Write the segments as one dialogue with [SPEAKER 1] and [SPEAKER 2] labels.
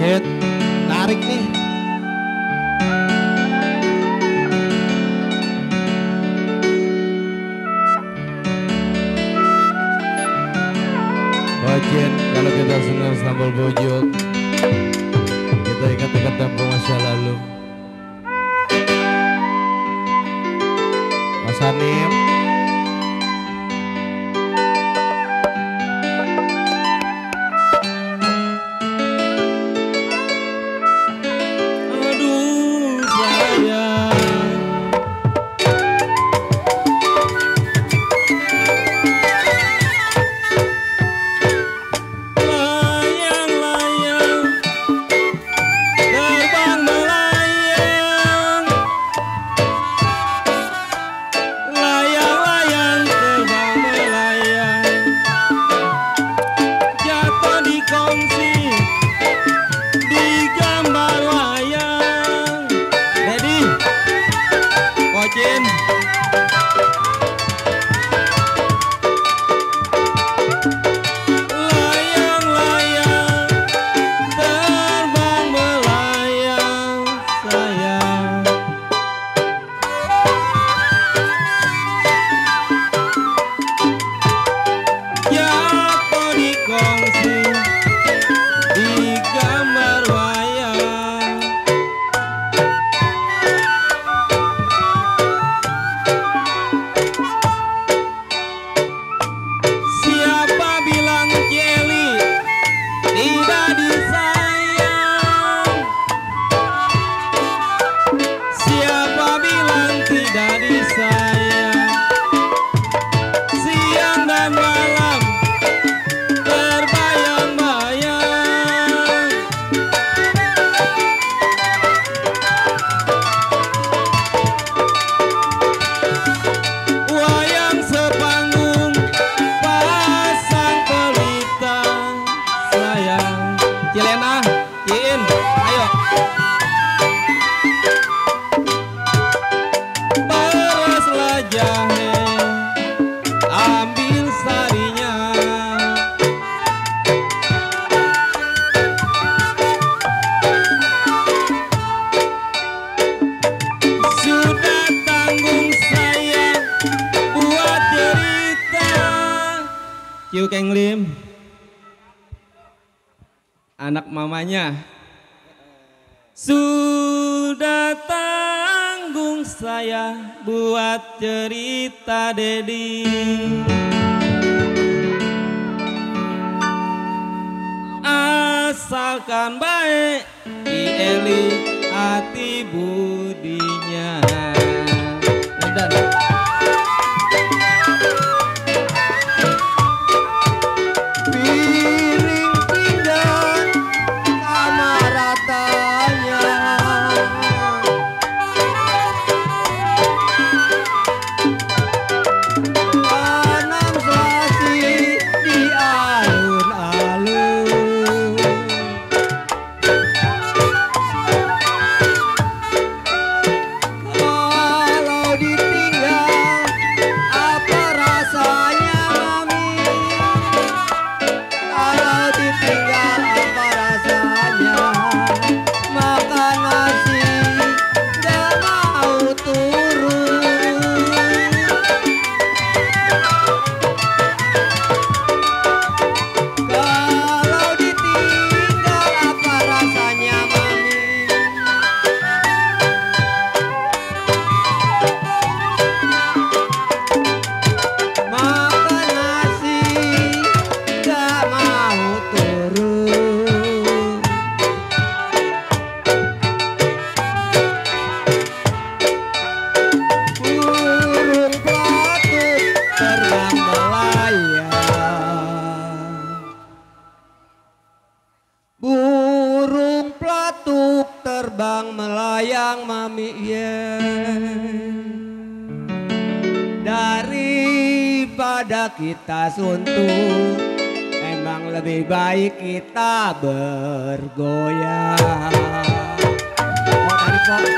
[SPEAKER 1] Cet, tarik nih. Bajen, kalau kita senang sambal bojok, kita ikat-ikat tempo masa lalu. Mas Hanim. mamanya. Sudah tanggung saya buat cerita Dedi. Asalkan baik
[SPEAKER 2] di Eli hati bu. sang mami iya. daripada kita suntuk emang lebih baik kita bergoyang. Oh, tadi,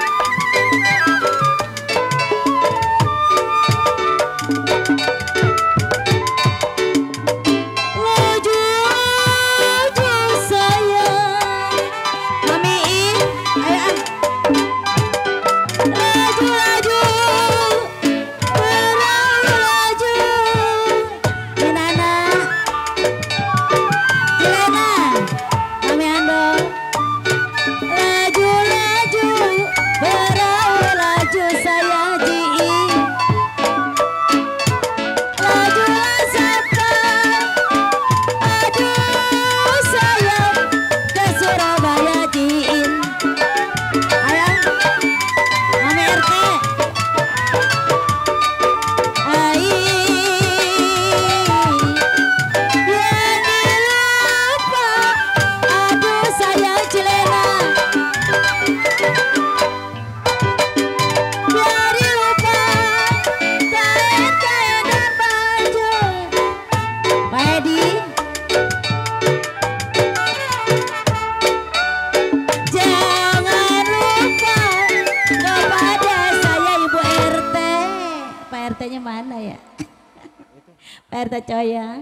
[SPEAKER 3] Erta Coya.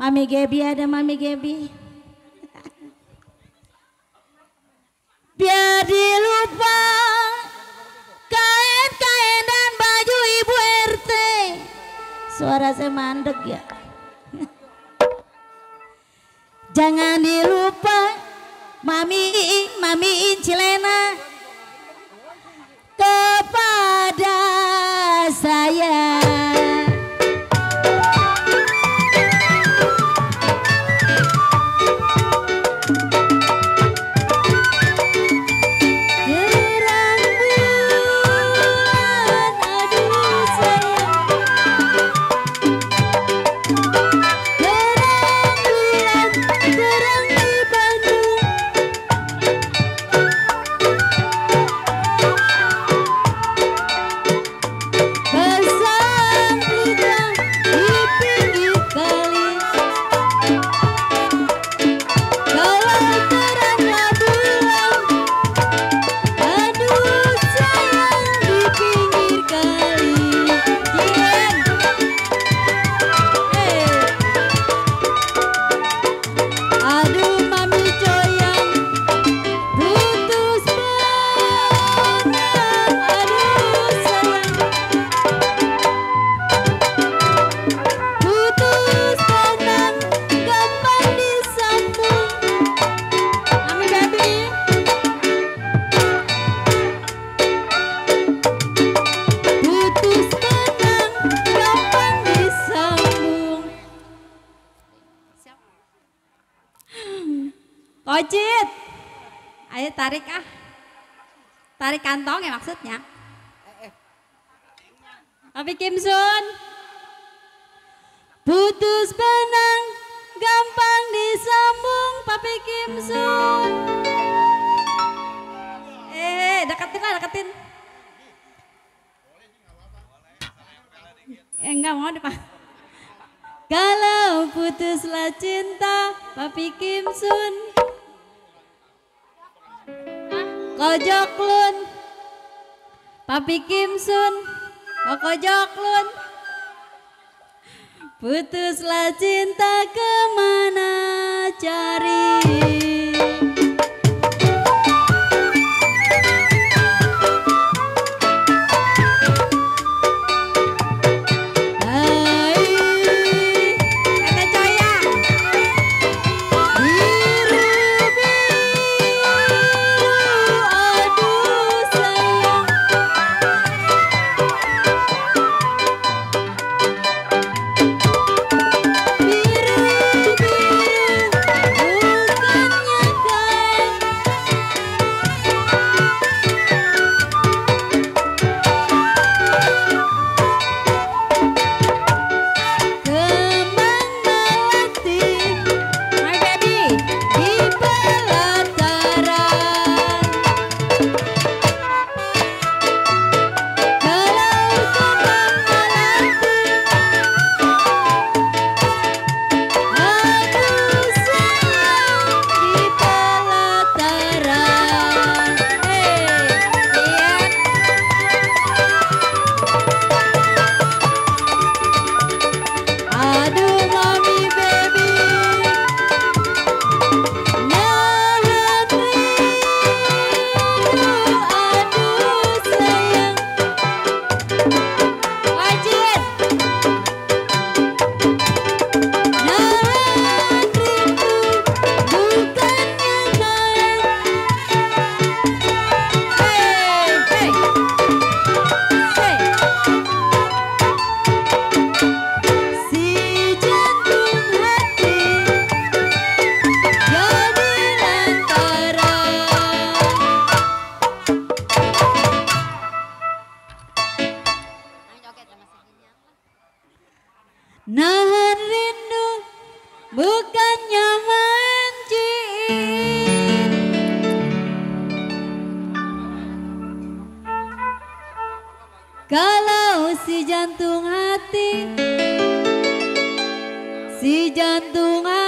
[SPEAKER 3] Mami Gebi ada Mami Gebi. Biar dilupa kain-kain dan baju ibu RT. Suara saya mandek ya. Jangan dilupa Mami, Mami Cilena Ayo tarik ah. Tarik kantong ya maksudnya. Tapi Kim Sun. Putus benang Gampang disambung Papi Kim Sun. Eh deketin lah deketin. Eh enggak mau deh Pak Kalau putuslah cinta Papi Kim Sun Kojok lun Papi Kim Sun. Kojok lun Putuslah cinta ke mana cari Kalau si jantung hati Si jantung hati